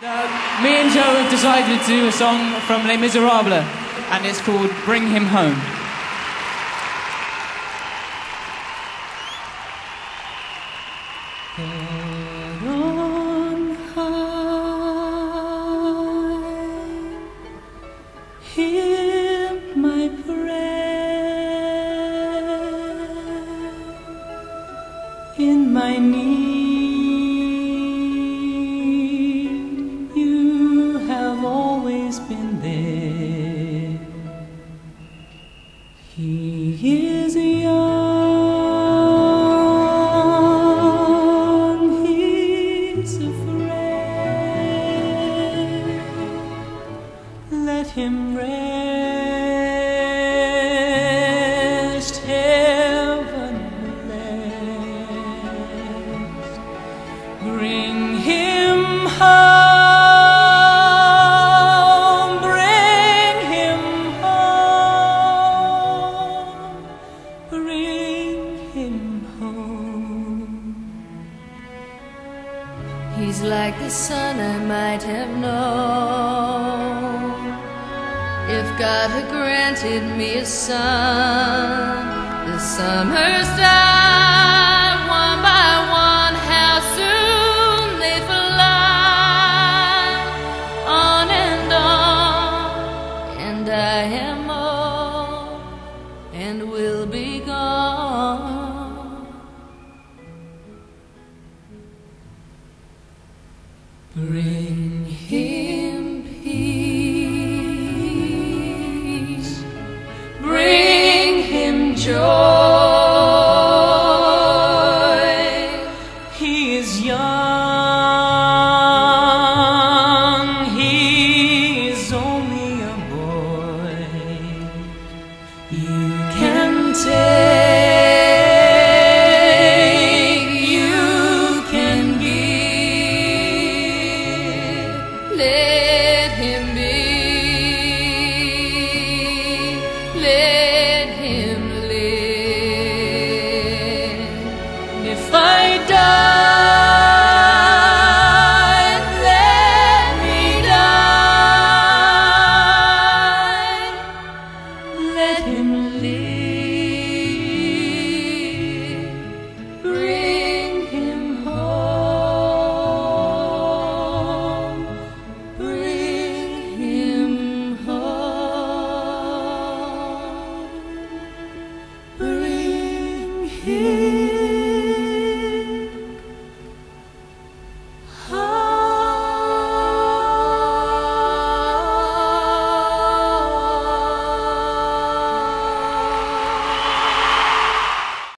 Uh, me and Jo have decided to do a song from Les Miserables, and it's called Bring Him Home. In my. Is young, he's afraid. Let him rest, He's like the son I might have known if God had granted me a son. The summers die one by one, how soon they fly on and on, and I am old and will be gone. Bring him peace. Bring him joy. Let him live. If I die, him